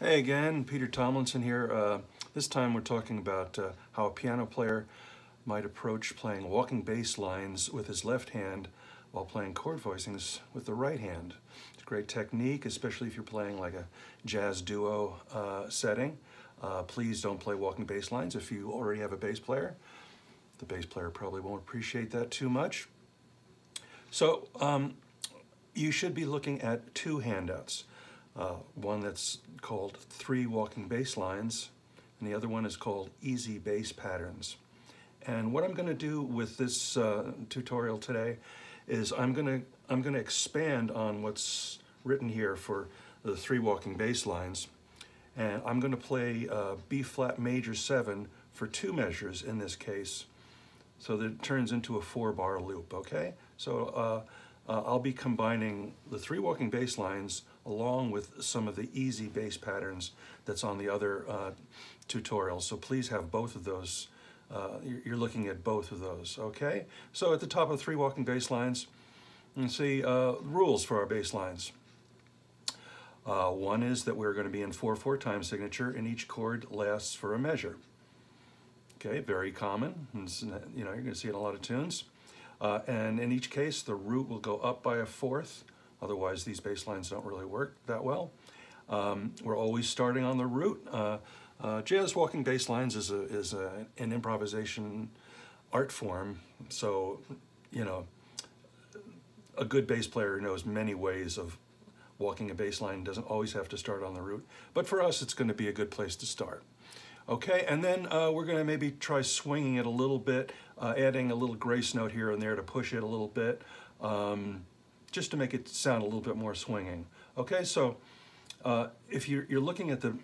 Hey again, Peter Tomlinson here. Uh, this time we're talking about uh, how a piano player might approach playing walking bass lines with his left hand while playing chord voicings with the right hand. It's a great technique, especially if you're playing like a jazz duo uh, setting. Uh, please don't play walking bass lines if you already have a bass player. The bass player probably won't appreciate that too much. So um, you should be looking at two handouts uh, one that's called Three Walking Bass Lines, and the other one is called Easy Bass Patterns. And what I'm going to do with this uh, tutorial today is I'm going to I'm going to expand on what's written here for the three walking bass lines, and I'm going to play uh, B flat major seven for two measures in this case, so that it turns into a four bar loop. Okay, so uh, uh, I'll be combining the three walking bass lines along with some of the easy bass patterns that's on the other uh, tutorials. So please have both of those. Uh, you're looking at both of those, okay? So at the top of three walking bass lines, you see uh, rules for our bass lines. Uh, one is that we're going to be in 4-4 time signature and each chord lasts for a measure. Okay, very common. you know, you're going to see it in a lot of tunes. Uh, and in each case, the root will go up by a fourth. Otherwise, these bass lines don't really work that well. Um, we're always starting on the root. Uh, uh, jazz walking bass lines is, a, is a, an improvisation art form. So, you know, a good bass player knows many ways of walking a bass line, doesn't always have to start on the root. But for us, it's going to be a good place to start. Okay, and then uh, we're gonna maybe try swinging it a little bit, uh, adding a little grace note here and there to push it a little bit, um, just to make it sound a little bit more swinging. Okay, so uh, if you're, you're looking at the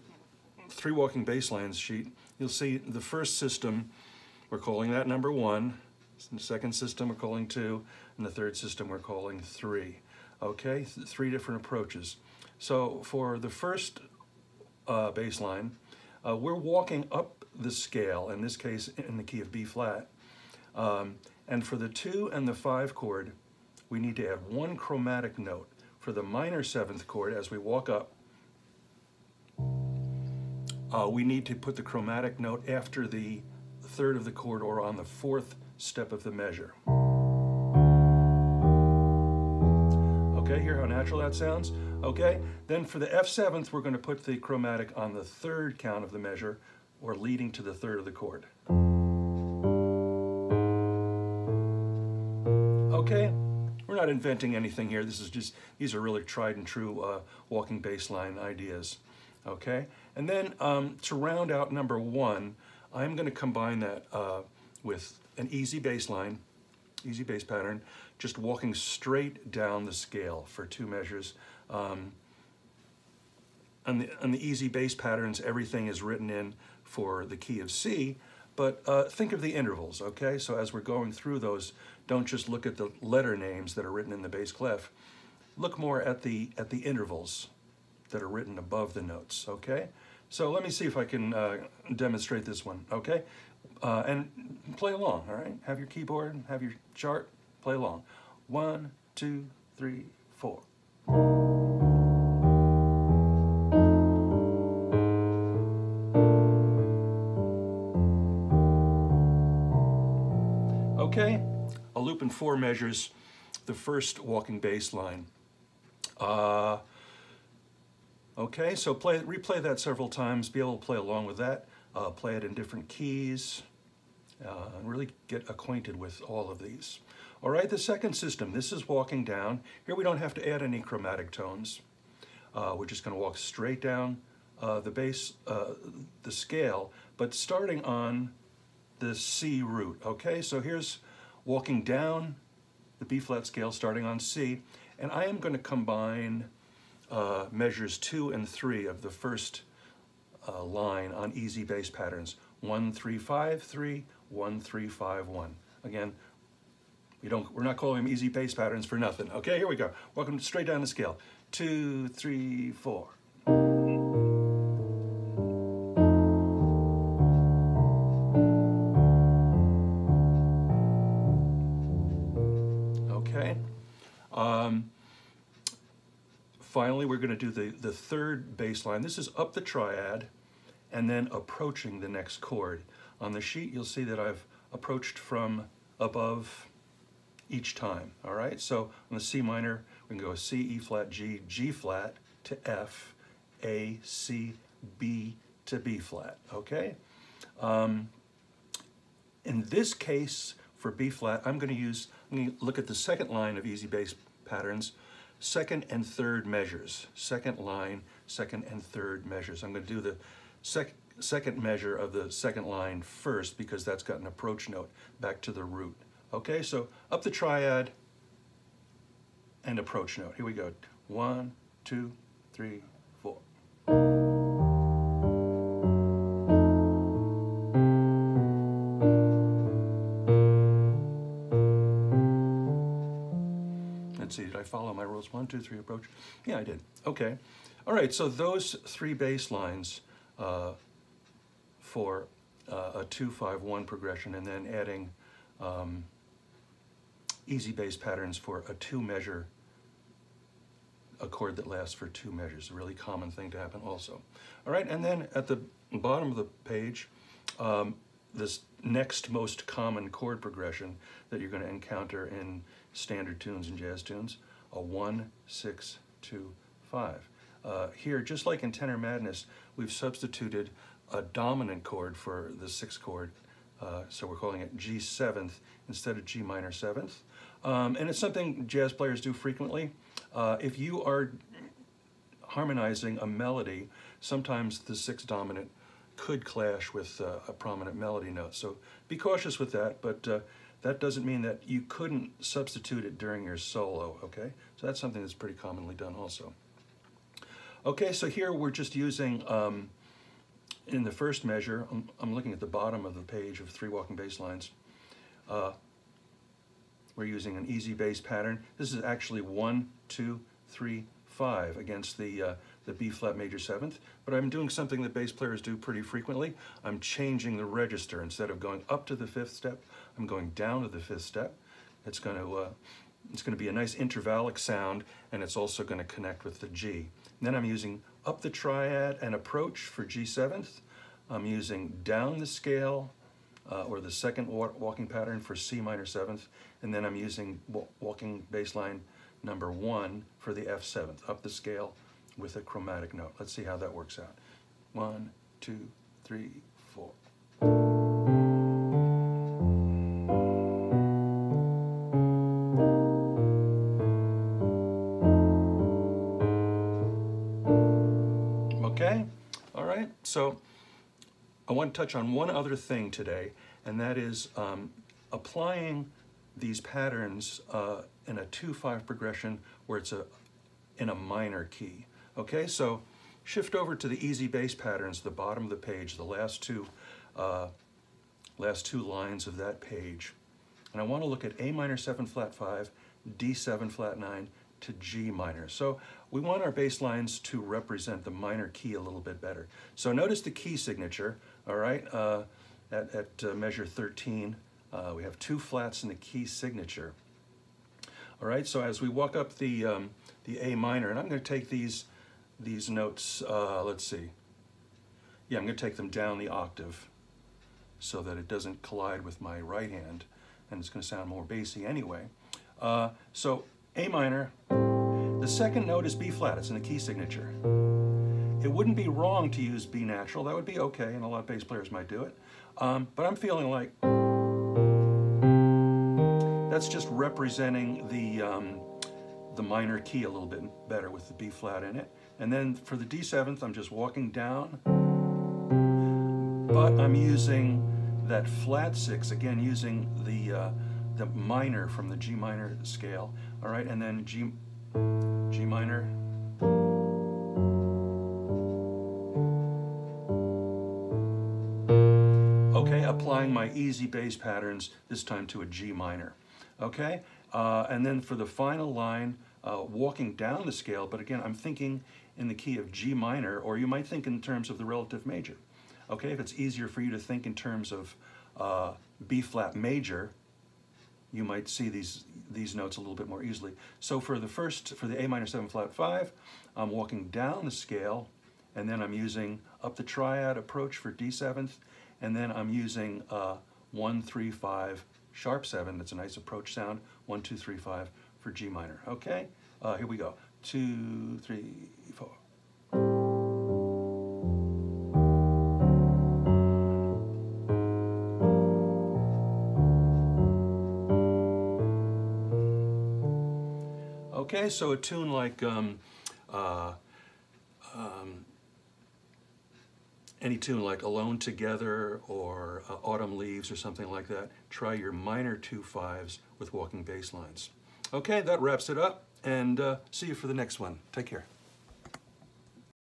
three walking bass lines sheet, you'll see the first system, we're calling that number one, the second system we're calling two, and the third system we're calling three. Okay, Th three different approaches. So for the first uh, bass line, uh, we're walking up the scale, in this case in the key of B flat. Um, and for the two and the five chord, we need to add one chromatic note. For the minor seventh chord, as we walk up, uh, we need to put the chromatic note after the third of the chord or on the fourth step of the measure. Okay, hear how natural that sounds? Okay, then for the F7th, we're going to put the chromatic on the third count of the measure, or leading to the third of the chord. Not inventing anything here. This is just, these are really tried and true uh, walking bass line ideas. Okay, and then um, to round out number one, I'm going to combine that uh, with an easy bass line, easy bass pattern, just walking straight down the scale for two measures. Um, on, the, on the easy bass patterns, everything is written in for the key of C, but uh, think of the intervals, okay? So as we're going through those, don't just look at the letter names that are written in the bass clef. Look more at the, at the intervals that are written above the notes, okay? So let me see if I can uh, demonstrate this one, okay? Uh, and play along, all right? Have your keyboard, have your chart, Play along. One, two, three, four. Loop in four measures, the first walking bass line. Uh, okay, so play, replay that several times, be able to play along with that, uh, play it in different keys, uh, and really get acquainted with all of these. All right, the second system, this is walking down. Here we don't have to add any chromatic tones. Uh, we're just gonna walk straight down uh, the bass, uh, the scale, but starting on the C root, okay? So here's walking down the B flat scale starting on C, and I am gonna combine uh, measures two and three of the first uh, line on easy bass patterns. One, three, five, three, one, three, five, one. Again, we don't, we're not calling them easy bass patterns for nothing. Okay, here we go. Welcome straight down the scale. Two, three, four. Going to do the, the third bass line. This is up the triad and then approaching the next chord. On the sheet, you'll see that I've approached from above each time, all right? So on the C minor, we can go C, E flat, G, G flat to F, A, C, B to B flat, okay? Um, in this case, for B flat, I'm gonna use, I'm gonna look at the second line of easy bass patterns, second and third measures. Second line, second and third measures. I'm gonna do the sec second measure of the second line first because that's got an approach note back to the root. Okay, so up the triad and approach note. Here we go. One, two, three, four. One, two, three, approach. Yeah, I did. Okay. All right, so those three bass lines uh, for uh, a 2-5-1 progression and then adding um, easy bass patterns for a two measure a chord that lasts for two measures, a really common thing to happen also. All right, and then at the bottom of the page, um, this next most common chord progression that you're going to encounter in standard tunes and jazz tunes, a one, six, two, five. Uh, here, just like in Tenor Madness, we've substituted a dominant chord for the sixth chord, uh, so we're calling it G seventh instead of G minor seventh. Um, and it's something jazz players do frequently. Uh, if you are harmonizing a melody, sometimes the sixth dominant could clash with uh, a prominent melody note. So be cautious with that, but uh, that doesn't mean that you couldn't substitute it during your solo, okay? So that's something that's pretty commonly done also. Okay, so here we're just using, um, in the first measure, I'm, I'm, looking at the bottom of the page of three walking bass lines. Uh, we're using an easy bass pattern. This is actually one, two, three, five against the, uh, the B flat major seventh, but I'm doing something that bass players do pretty frequently. I'm changing the register. Instead of going up to the fifth step, I'm going down to the fifth step. It's going to, uh, it's going to be a nice intervallic sound, and it's also going to connect with the G. And then I'm using up the triad and approach for G seventh. I'm using down the scale uh, or the second walking pattern for C minor seventh, and then I'm using walking bass line number one for the F seventh, up the scale with a chromatic note. Let's see how that works out. One, two, three, four. Okay, all right, so I want to touch on one other thing today, and that is um, applying these patterns uh, in a 2-5 progression where it's a in a minor key. Okay, so shift over to the easy bass patterns, the bottom of the page, the last two, uh, last two lines of that page. And I want to look at A minor 7 flat 5, D7 flat 9 to G minor. So we want our bass lines to represent the minor key a little bit better. So notice the key signature all right, uh, at, at uh, measure 13, uh, we have two flats in the key signature. All right, so as we walk up the, um, the A minor, and I'm going to take these, these notes, uh, let's see. Yeah, I'm going to take them down the octave so that it doesn't collide with my right hand, and it's going to sound more bassy anyway. Uh, so A minor, the second note is B flat, it's in the key signature. It wouldn't be wrong to use B natural. That would be okay, and a lot of bass players might do it. Um, but I'm feeling like that's just representing the, um, the minor key a little bit better with the B flat in it. And then for the D7th, I'm just walking down, but I'm using that flat six, again, using the, uh, the minor from the G minor scale, all right, and then G, G minor, okay, applying my easy bass patterns, this time to a G minor. Okay, uh, and then for the final line, uh, walking down the scale, but again, I'm thinking in the key of G minor, or you might think in terms of the relative major. Okay, if it's easier for you to think in terms of uh, B flat major, you might see these these notes a little bit more easily. So for the first, for the A minor 7 flat 5, I'm walking down the scale, and then I'm using up the triad approach for D7th, and then I'm using uh, 1, 3, 5, sharp 7, that's a nice approach sound, 1, 2, 3, 5 for G minor, okay? Uh, here we go, 2, 3, Okay, so a tune like um, uh, um, any tune like Alone Together or uh, Autumn Leaves or something like that, try your minor two fives with walking bass lines. Okay, that wraps it up, and uh, see you for the next one. Take care.